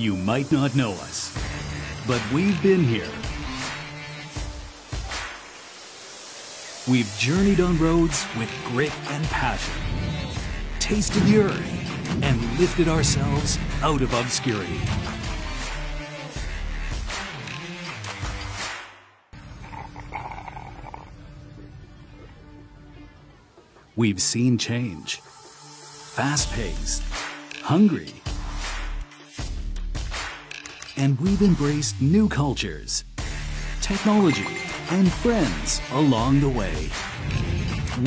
You might not know us, but we've been here. We've journeyed on roads with grit and passion, tasted the earth, and lifted ourselves out of obscurity. We've seen change. Fast paced, hungry, and we've embraced new cultures, technology, and friends along the way.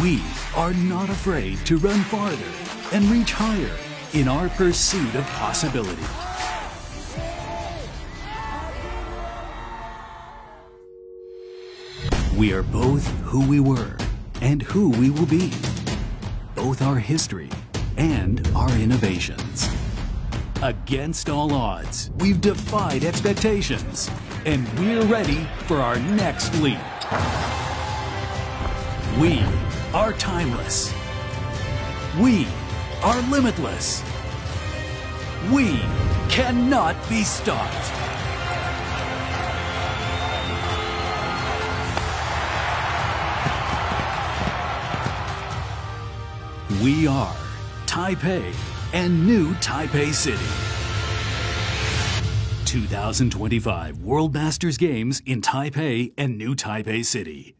We are not afraid to run farther and reach higher in our pursuit of possibility. We are both who we were and who we will be, both our history and our innovations. Against all odds, we've defied expectations, and we're ready for our next leap. We are timeless. We are limitless. We cannot be stopped. We are Taipei and New Taipei City. 2025 World Masters Games in Taipei and New Taipei City.